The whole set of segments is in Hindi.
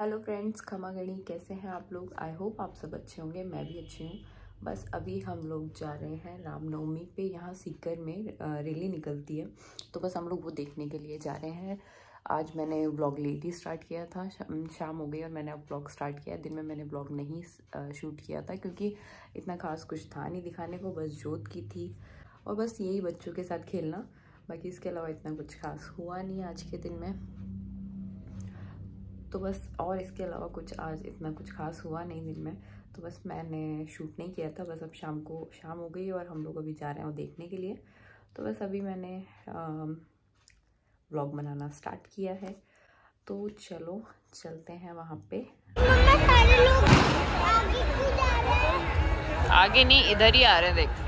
हेलो फ्रेंड्स खमा गणी कैसे हैं आप लोग? आई होप आप सब अच्छे होंगे, मैं भी अच्छी हूँ। बस अभी हम लोग जा रहे हैं रामनवमी पे, यहाँ सीकर में रैली निकलती है। तो बस हम लोग वो देखने के लिए जा रहे हैं। आज मैंने ब्लॉग लेट ही स्टार्ट किया था शाम हो गई और मैंने अब ब्लॉग स्टार्ट किया। दिन में मैंने ब्लॉग नहीं शूट किया था क्योंकि इतना खास कुछ था नहीं दिखाने को, बस जोत की थी। और बस यही बच्चों के साथ खेलना, बाकी इसके अलावा इतना कुछ खास हुआ नहीं आज के दिन में। तो बस और इसके अलावा कुछ आज इतना कुछ खास हुआ नहीं दिन में तो बस मैंने शूट नहीं किया था बस अब शाम को शाम हो गई और हम लोग अभी जा रहे हैं वो देखने के लिए। तो बस अभी मैंने व्लॉग बनाना स्टार्ट किया है। तो चलो चलते हैं वहाँ पे। आगे नहीं इधर ही आ रहे देख।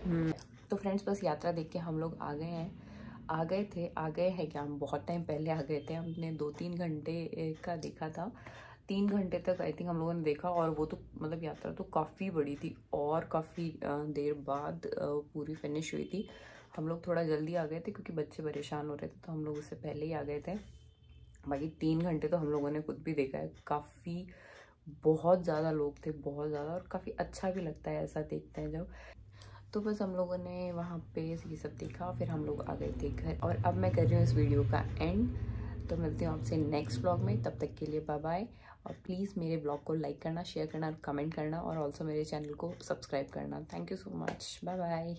तो फ्रेंड्स, बस यात्रा देख के हम लोग आ गए हैं। आ गए थे, आ गए हैं क्या? हम बहुत टाइम पहले आ गए थे। हमने दो तीन घंटे का देखा था। तीन घंटे तक आई थिंक हम लोगों ने देखा और वो तो मतलब यात्रा तो काफ़ी बड़ी थी और काफ़ी देर बाद पूरी फिनिश हुई थी। हम लोग थोड़ा जल्दी आ गए थे क्योंकि बच्चे परेशान हो रहे थे तो हम लोग उससे पहले ही आ गए थे। बाकी तीन घंटे तो हम लोगों ने खुद भी देखा है। काफ़ी, बहुत ज़्यादा लोग थे, बहुत ज़्यादा और काफ़ी अच्छा भी लगता है ऐसा देखते हैं जब। तो बस हम लोगों ने वहाँ पे ये सब देखा, फिर हम लोग आ गए थे घर। और अब मैं कर रही हूँ इस वीडियो का एंड तो मिलती हूँ आपसे नेक्स्ट ब्लॉग में। तब तक के लिए बाय बाय और प्लीज़ मेरे ब्लॉग को लाइक करना शेयर करना कमेंट करना और ऑल्सो मेरे चैनल को सब्सक्राइब करना। Thank you so much bye bye